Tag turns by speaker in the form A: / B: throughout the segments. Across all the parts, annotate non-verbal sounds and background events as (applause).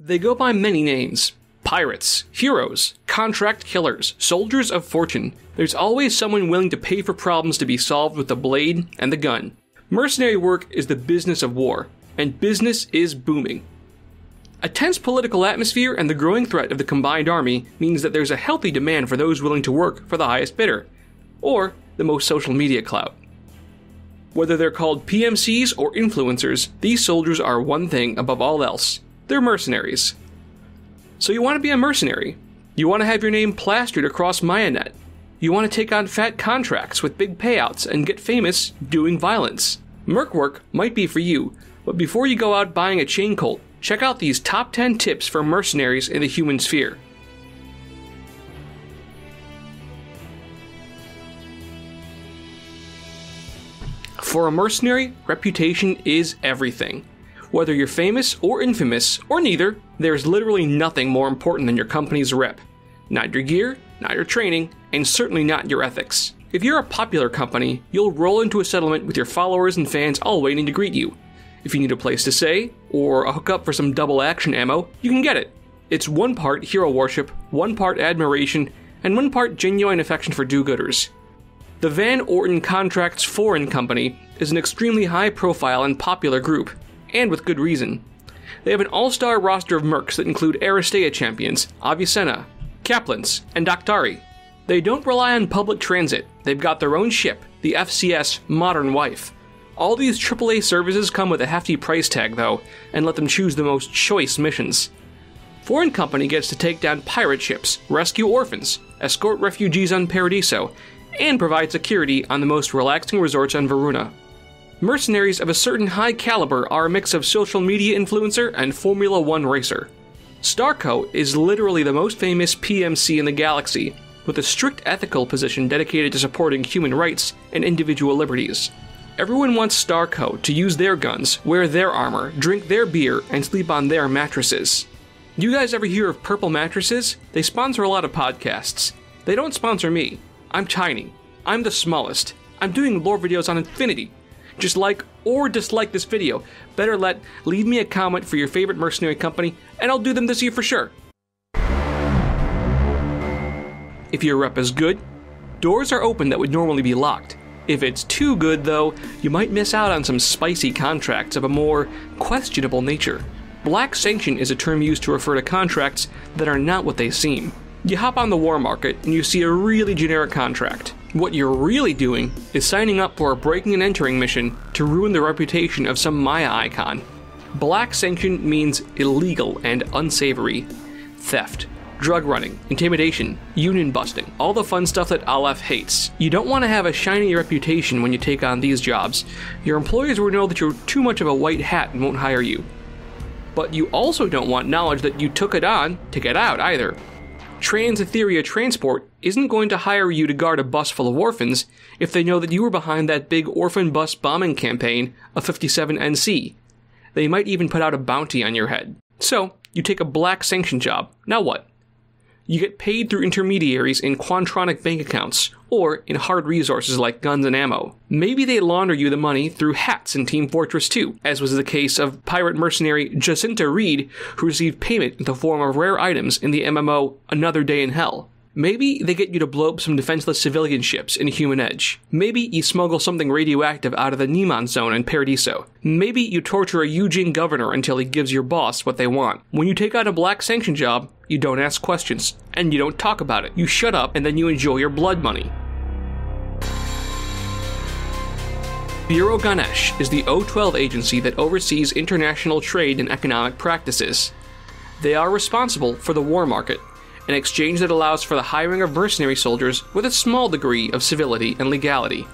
A: They go by many names pirates, heroes, contract killers, soldiers of fortune. There's always someone willing to pay for problems to be solved with the blade and the gun. Mercenary work is the business of war, and business is booming. A tense political atmosphere and the growing threat of the combined army means that there's a healthy demand for those willing to work for the highest bidder, or the most social media clout. Whether they're called PMCs or influencers, these soldiers are one thing above all else they're mercenaries. So you want to be a mercenary. You want to have your name plastered across Mayanet. You want to take on fat contracts with big payouts and get famous doing violence. Merc work might be for you, but before you go out buying a chain colt, check out these top 10 tips for mercenaries in the human sphere. For a mercenary, reputation is everything. Whether you're famous or infamous, or neither, there's literally nothing more important than your company's rep. Not your gear, not your training, and certainly not your ethics. If you're a popular company, you'll roll into a settlement with your followers and fans all waiting to greet you. If you need a place to stay, or a hookup for some double action ammo, you can get it. It's one part hero worship, one part admiration, and one part genuine affection for do gooders. The Van Orton Contracts Foreign Company is an extremely high profile and popular group, and with good reason. They have an all star roster of mercs that include Aristeia champions, Avicenna, Kaplans, and Doctari. They don't rely on public transit, they've got their own ship, the FCS Modern Wife. All these AAA services come with a hefty price tag, though, and let them choose the most choice missions. Foreign Company gets to take down pirate ships, rescue orphans, escort refugees on Paradiso, and provide security on the most relaxing resorts on Varuna. Mercenaries of a certain high caliber are a mix of social media influencer and Formula One racer. Starco is literally the most famous PMC in the galaxy, with a strict ethical position dedicated to supporting human rights and individual liberties. Everyone wants Starco to use their guns, wear their armor, drink their beer, and sleep on their mattresses. You guys ever hear of Purple Mattresses? They sponsor a lot of podcasts. They don't sponsor me. I'm tiny. I'm the smallest. I'm doing lore videos on Infinity. Just like or dislike this video. Better let leave me a comment for your favorite mercenary company, and I'll do them this year for sure. If your rep is good, doors are open that would normally be locked. If it's too good, though, you might miss out on some spicy contracts of a more questionable nature. Black sanction is a term used to refer to contracts that are not what they seem. You hop on the war market and you see a really generic contract. What you're really doing is signing up for a breaking and entering mission to ruin the reputation of some Maya icon. Black sanction means illegal and unsavory. Theft, drug running, intimidation, union busting, all the fun stuff that Aleph hates. You don't want to have a shiny reputation when you take on these jobs. Your employers will know that you're too much of a white hat and won't hire you. But you also don't want knowledge that you took it on to get out either. Trans Etheria Transport isn't going to hire you to guard a bus full of orphans if they know that you were behind that big orphan bus bombing campaign of 57NC. They might even put out a bounty on your head. So, you take a black sanction job. Now what? You get paid through intermediaries in Quantronic bank accounts, or in hard resources like guns and ammo. Maybe they launder you the money through hats in Team Fortress 2, as was the case of pirate mercenary Jacinta Reed, who received payment in the form of rare items in the MMO Another Day in Hell. Maybe they get you to blow up some defenseless civilian ships in Human Edge. Maybe you smuggle something radioactive out of the Niemann zone in Paradiso. Maybe you torture a Yu Jing governor until he gives your boss what they want. When you take on a black sanction job, you don't ask questions, and you don't talk about it. You shut up and then you enjoy your blood money. Bureau Ganesh is the O12 agency that oversees international trade and economic practices. They are responsible for the war market, an exchange that allows for the hiring of mercenary soldiers with a small degree of civility and legality.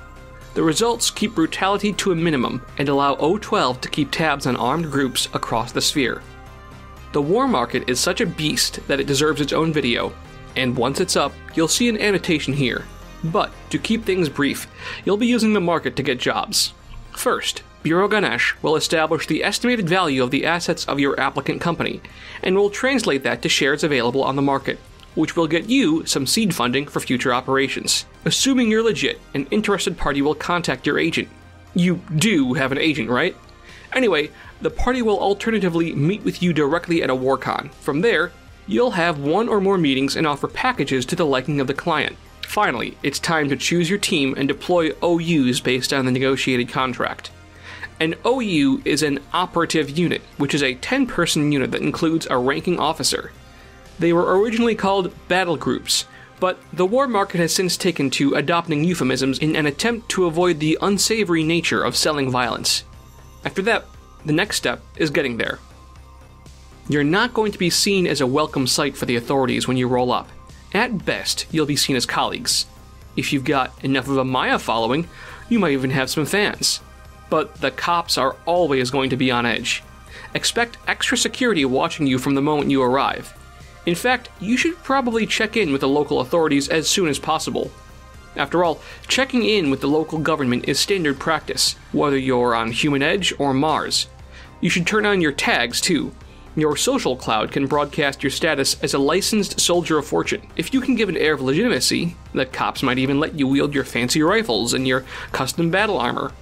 A: The results keep brutality to a minimum and allow O12 to keep tabs on armed groups across the sphere. The war market is such a beast that it deserves its own video, and once it's up, you'll see an annotation here. But to keep things brief, you'll be using the market to get jobs. First, Bureau Ganesh will establish the estimated value of the assets of your applicant company, and will translate that to shares available on the market, which will get you some seed funding for future operations. Assuming you're legit, an interested party will contact your agent. You do have an agent, right? Anyway, the party will alternatively meet with you directly at a WarCon. From there, you'll have one or more meetings and offer packages to the liking of the client. Finally, it's time to choose your team and deploy OUs based on the negotiated contract. An OU is an operative unit, which is a 10 person unit that includes a ranking officer. They were originally called battle groups, but the war market has since taken to adopting euphemisms in an attempt to avoid the unsavory nature of selling violence. After that, the next step is getting there. You're not going to be seen as a welcome sight for the authorities when you roll up. At best, you'll be seen as colleagues. If you've got enough of a Maya following, you might even have some fans. But the cops are always going to be on edge. Expect extra security watching you from the moment you arrive. In fact, you should probably check in with the local authorities as soon as possible. After all, checking in with the local government is standard practice, whether you're on Human Edge or Mars. You should turn on your tags too. Your social cloud can broadcast your status as a licensed soldier of fortune. If you can give an air of legitimacy, the cops might even let you wield your fancy rifles and your custom battle armor.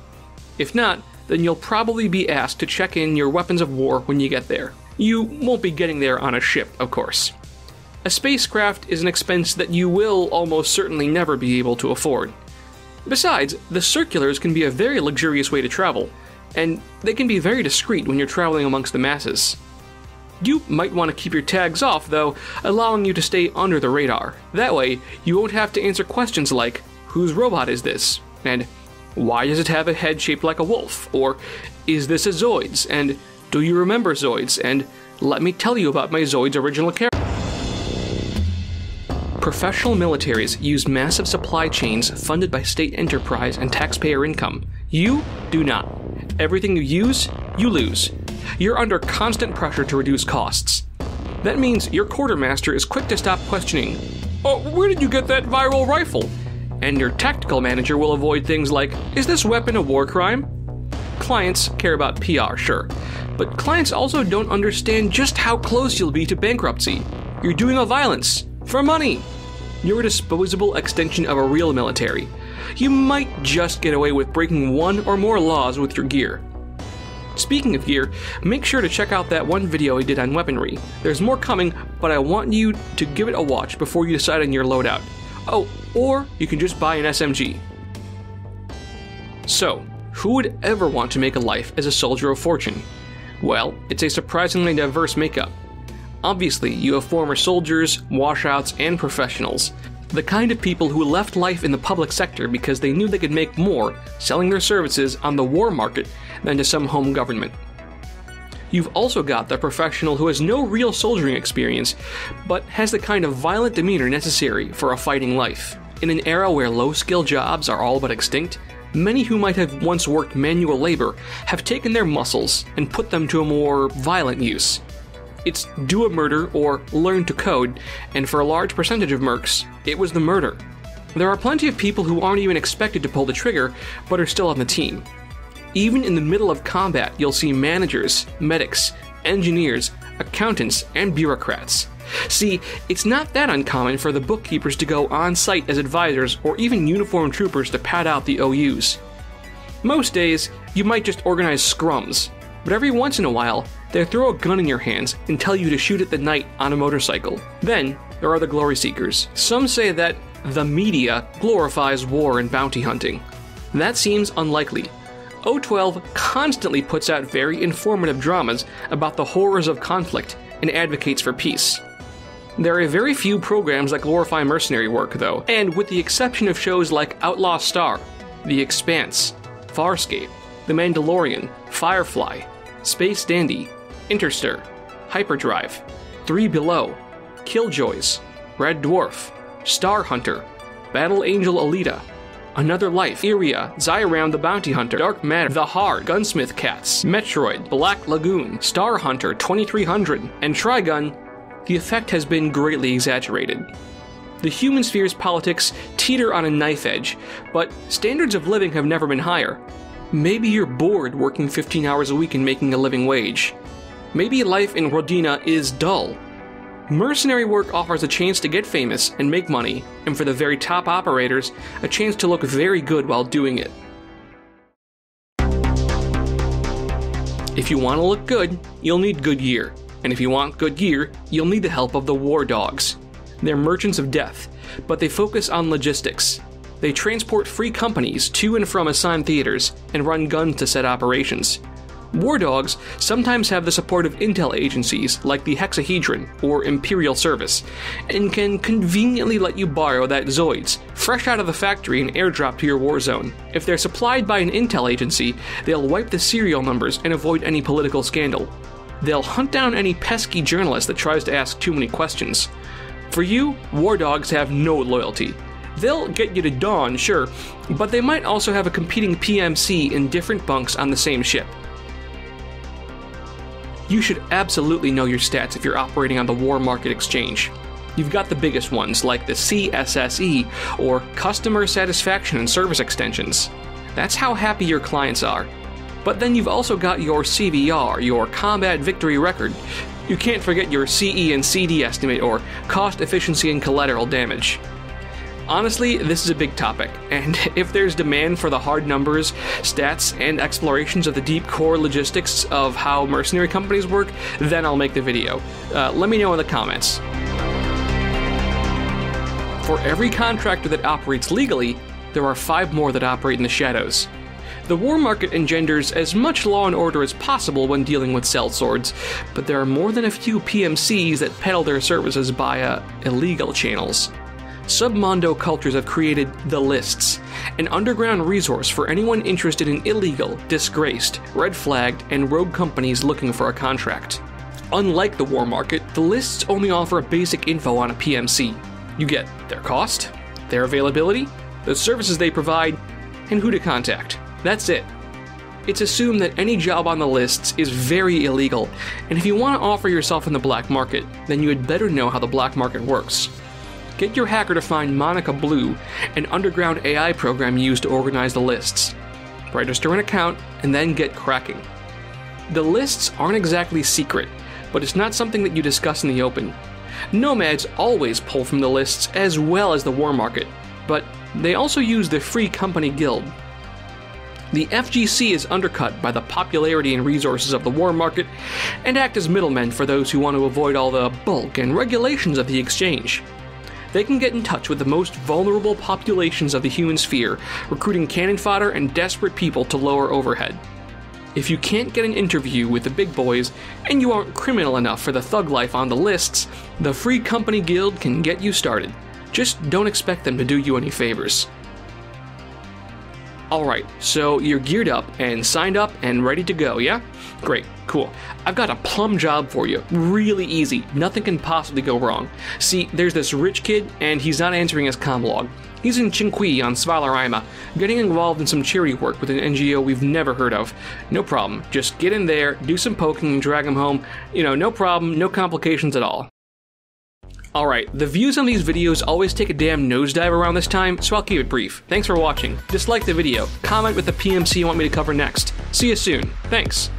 A: If not, then you'll probably be asked to check in your weapons of war when you get there. You won't be getting there on a ship, of course. A spacecraft is an expense that you will almost certainly never be able to afford. Besides, the circulars can be a very luxurious way to travel, and they can be very discreet when you're traveling amongst the masses. You might want to keep your tags off, though, allowing you to stay under the radar. That way, you won't have to answer questions like, Whose robot is this? and Why does it have a head shaped like a wolf? or Is this a Zoids? and Do you remember Zoids? and Let me tell you about my Zoids original character. Professional militaries use massive supply chains funded by state enterprise and taxpayer income. You do not. Everything you use, you lose. You're under constant pressure to reduce costs. That means your quartermaster is quick to stop questioning, Oh, where did you get that viral rifle? And your tactical manager will avoid things like, Is this weapon a war crime? Clients care about PR, sure, but clients also don't understand just how close you'll be to bankruptcy. You're doing a violence for money. You're a disposable extension of a real military. You might just get away with breaking one or more laws with your gear. Speaking of gear, make sure to check out that one video I did on weaponry. There's more coming, but I want you to give it a watch before you decide on your loadout. Oh, or you can just buy an SMG. So, who would ever want to make a life as a soldier of fortune? Well, it's a surprisingly diverse makeup. Obviously, you have former soldiers, washouts, and professionals. The kind of people who left life in the public sector because they knew they could make more selling their services on the war market than to some home government. You've also got the professional who has no real soldiering experience, but has the kind of violent demeanor necessary for a fighting life. In an era where low skill jobs are all but extinct, many who might have once worked manual labor have taken their muscles and put them to a more violent use. It's do a murder or learn to code, and for a large percentage of mercs, it was the murder. There are plenty of people who aren't even expected to pull the trigger, but are still on the team. Even in the middle of combat, you'll see managers, medics, engineers, accountants, and bureaucrats. See, it's not that uncommon for the bookkeepers to go on site as advisors or even uniformed troopers to pad out the OUs. Most days, you might just organize scrums, but every once in a while, they throw a gun in your hands and tell you to shoot at the knight on a motorcycle. Then, there are the glory seekers. Some say that the media glorifies war and bounty hunting. That seems unlikely. O12 constantly puts out very informative dramas about the horrors of conflict and advocates for peace. There are very few programs that glorify mercenary work, though, and with the exception of shows like Outlaw Star, The Expanse, Farscape, The Mandalorian, Firefly, Space Dandy, Interster, Hyperdrive, Three Below, Killjoys, Red Dwarf, Star Hunter, Battle Angel Alita, Another Life, Iria, Zeiram the Bounty Hunter, Dark Matter, The Hard, Gunsmith Cats, Metroid, Black Lagoon, Star Hunter 2300, and Trigun, the effect has been greatly exaggerated. The human sphere's politics teeter on a knife edge, but standards of living have never been higher. Maybe you're bored working 15 hours a week and making a living wage. Maybe life in Rodina is dull. Mercenary work offers a chance to get famous and make money, and for the very top operators, a chance to look very good while doing it. If you want to look good, you'll need good gear. And if you want good gear, you'll need the help of the War Dogs. They're merchants of death, but they focus on logistics. They transport free companies to and from assigned theaters and run guns to set operations. War Dogs sometimes have the support of intel agencies like the Hexahedron or Imperial Service, and can conveniently let you borrow that Zoids, fresh out of the factory and airdrop to your war zone. If they're supplied by an intel agency, they'll wipe the serial numbers and avoid any political scandal. They'll hunt down any pesky journalist that tries to ask too many questions. For you, War Dogs have no loyalty. They'll get you to Dawn, sure, but they might also have a competing PMC in different bunks on the same ship. You should absolutely know your stats if you're operating on the War Market Exchange. You've got the biggest ones like the CSSE, or Customer Satisfaction and Service Extensions. That's how happy your clients are. But then you've also got your CVR, your Combat Victory Record. You can't forget your CE and CD estimate, or Cost Efficiency and Collateral Damage. Honestly, this is a big topic, and (laughs) if there's demand for the hard numbers, stats, and explorations of the deep core logistics of how mercenary companies work, then I'll make the video. Uh, let me know in the comments. For every contractor that operates legally, there are five more that operate in the shadows. The war market engenders as much law and order as possible when dealing with sellswords, but there are more than a few PMCs that peddle their services via illegal channels. Submondo cultures have created the lists, an underground resource for anyone interested in illegal, disgraced, red flagged, and rogue companies looking for a contract. Unlike the war market, the lists only offer basic info on a PMC. You get their cost, their availability, the services they provide, and who to contact. That's it. It's assumed that any job on the lists is very illegal, and if you want to offer yourself in the black market, then you had better know how the black market works. Get your hacker to find Monica Blue, an underground AI program used to organize the lists. Register an account, and then get cracking. The lists aren't exactly secret, but it's not something that you discuss in the open. Nomads always pull from the lists as well as the war market, but they also use the Free Company Guild. The FGC is undercut by the popularity and resources of the war market and act as middlemen for those who want to avoid all the bulk and regulations of the exchange. They can get in touch with the most vulnerable populations of the human sphere, recruiting cannon fodder and desperate people to lower overhead. If you can't get an interview with the big boys, and you aren't criminal enough for the thug life on the lists, the Free Company Guild can get you started. Just don't expect them to do you any favors. Alright, so you're geared up and signed up and ready to go, yeah? Great, cool. I've got a plum job for you. Really easy. Nothing can possibly go wrong. See, there's this rich kid, and he's not answering his log. He's in Chinqui on Svalarheima, getting involved in some charity work with an NGO we've never heard of. No problem. Just get in there, do some poking, and drag him home. You know, no problem, no complications at all. Alright, the views on these videos always take a damn nosedive around this time, so I'll keep it brief. Thanks for watching. Dislike the video, comment with the PMC you want me to cover next. See you soon. Thanks.